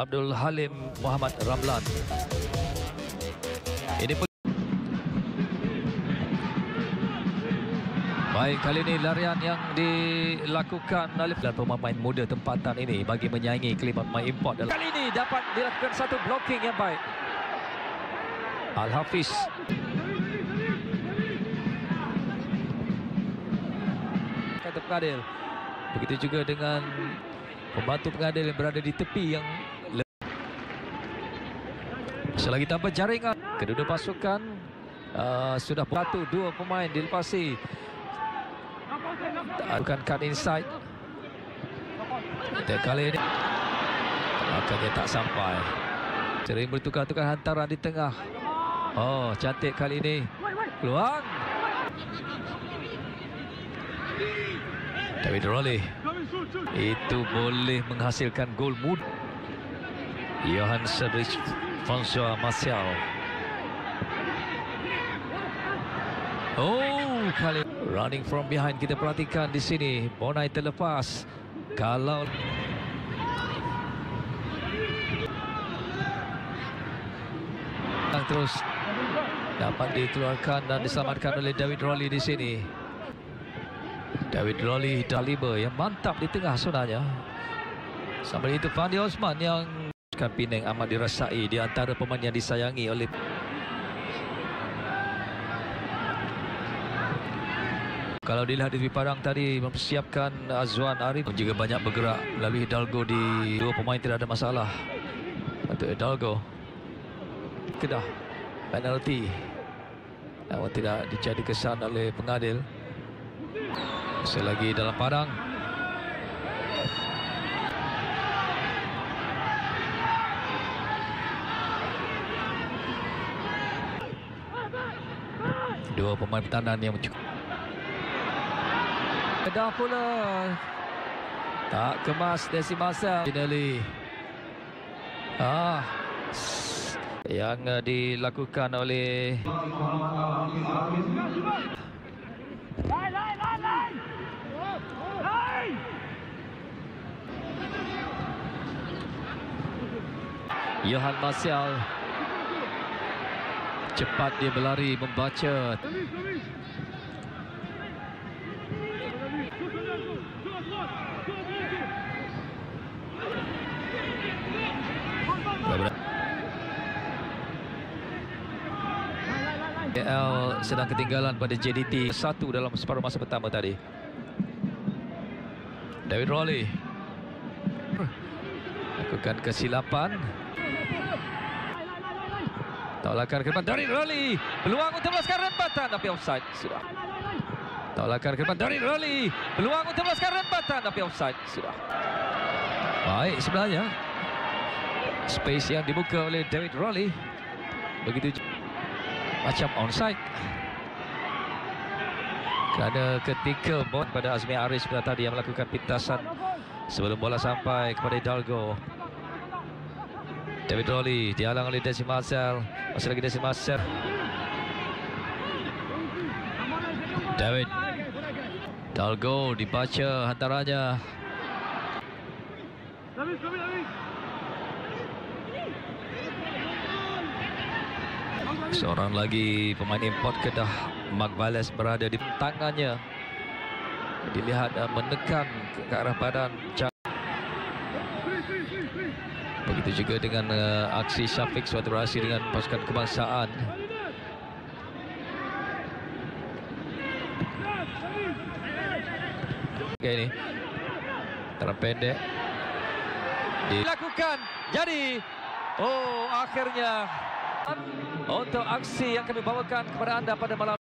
Abdul Halim Muhammad Ramlan. Ini pun Baik, kali ini larian yang dilakukan oleh pemain muda tempatan ini bagi menyaingi kelima pemain import. Dalam. Kali ini dapat dilakukan satu blocking yang baik. Al-Hafiz. Kata pengadil. Begitu juga dengan pembantu pengadil yang berada di tepi yang selagi tanpa jaringan kedua-dua pasukan uh, sudah batu dua pemain dilepasi. Bukan cut inside. Kita kali ini makanya tak sampai. Sering bertukar-tukar hantaran di tengah. Oh cantik kali ini. Peluang. David Rolly itu boleh menghasilkan gol mudah Johan Cedric François Martial. Oh kali running from behind kita perhatikan di sini. Bonai terlepas. Kalau terus dapat dikeluarkan dan diselamatkan oleh David Rolly di sini. David Rolly Daliber yang mantap di tengah sebenarnya. Sambil itu Fandi Osman yang kan Penang amat dirasai di antara pemain yang disayangi oleh Kalau dilihat di Padang tadi mempersiapkan Azwan Arif. Juga banyak bergerak melalui Hidalgo di dua pemain tidak ada masalah. Untuk Hidalgo Kedah penalti. Namun tidak dijadi kesan oleh pengadil. Selagi dalam Padang dua pemain pertahanan yang cukup Kedah pula. Tak kemas Desi Masa. Finally. Ah. Yang uh, dilakukan oleh Johan Martial cepat dia berlari membaca KL sedang ketinggalan pada JDT satu dalam separuh masa pertama tadi. David Rolly lakukan kesilapan. Tolakan ke depan dari Rolly. Peluang untuk melaskan rempatan tapi offside sudah. Tolakan ke depan dari Rolly. Peluang untuk melaskan rempatan tapi offside sudah. Baik sebenarnya. Space yang dibuka oleh David Rolly. Begitu macam onside kerana ketika bot pada Azmi Aris pada tadi yang melakukan pintasan sebelum bola sampai kepada Hidalgo David Rolly dihalang oleh Desi Marcel. Masih lagi Desi Marcel. David. Hidalgo dibaca hantarannya. Seorang lagi pemain import Kedah Mark berada di tangannya. Dilihat menekan ke arah badan Begitu juga dengan uh, aksi Syafiq suatu berhasil dengan pasukan kebangsaan. Okay, ini. Terpendek dilakukan. Jadi oh akhirnya. Untuk aksi yang kami bawakan kepada anda pada malam